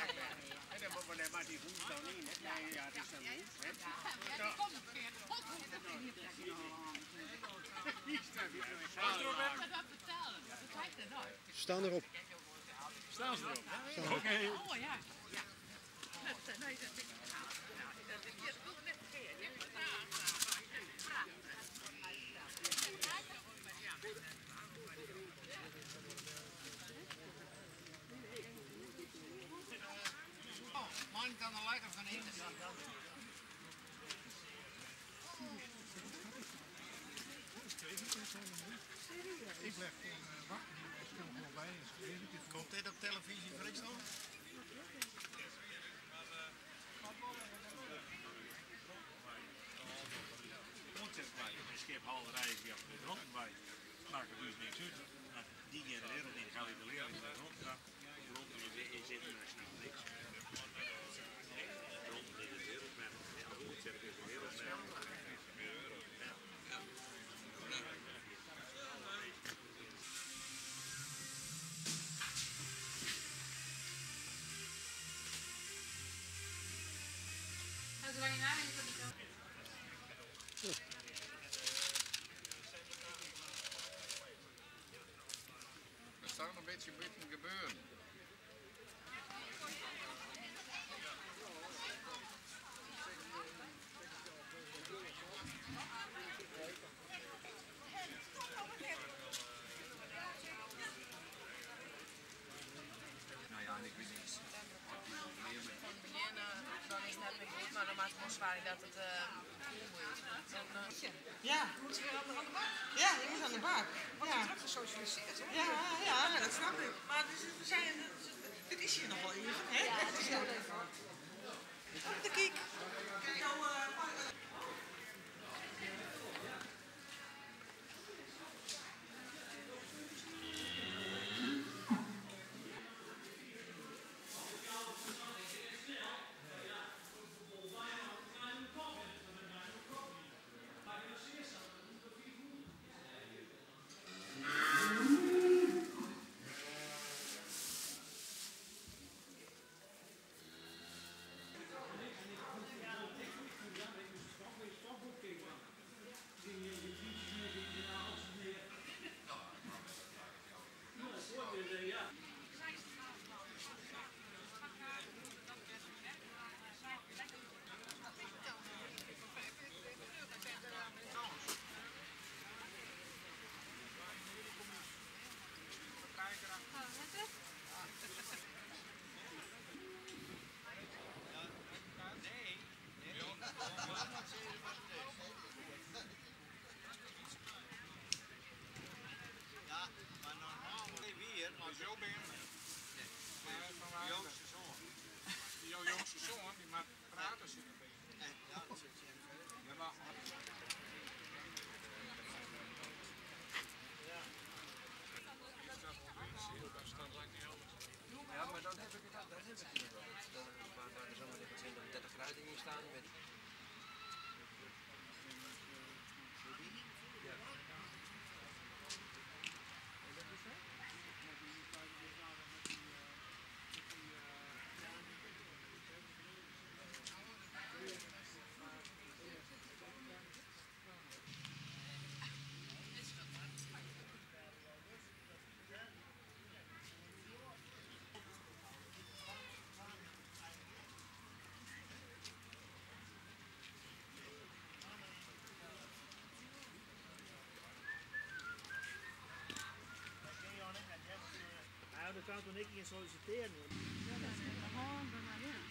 En dan moet maar die hoeft dan niet, hè? Nee, ja, het is dan niet. hè? Ja, die komt weer. Dat ga dat. Dat er nooit. Staan erop. Staan ze erop? Oké. Oh ja. Dat, nee, dat ik. Nou, dat ik je wilde net vergeten. Je hebt het aangedaan. Man kan de leider van één zien. Ik leg gewoon uh, wakker hier en speel gewoon bij en schreef ik het. Komt dit op televisie Friesland? ontzettend bij. Een schiphalderij is hier op de grond bij. Maakt er dus niks uit. Nou, Die genereren in gaan in de leer in de grond. Ja. De grond is internationaal niks. De grond is het wereldmerk. Ja, de ontzetting is een wereldmerk. Er staat een beetje buiten gebeuren. Nou ja, en ik weet niet. van het begin, eh, dan is het net weer goed, maar dan maakt het ons zwaar dat het eh dan, eh, Ja, moet je weer aan de, aan de bak. ja, je moet aan de bak. Want Ja, wordt gesocialiseerd, hè? ja, ja, ja, dat snap ik. Maar dus, we zijn, dit is hier nog wel even, hè? Ja, het is heel leuk hoor. Op de kiek. Kijk nou, eh, Ja, maar normaal nee, weer, maar zo ben je. Jongste zoon. Zoon, die mag praten zitten bij je. Nee, ja, dat zit je. Ja, wacht. Ja, maar dan heb ik het, dan heb ik het. Dan, waar, waar er zomaar 20, 30 graden in staan met... Ja. Ja, dan kan toen ik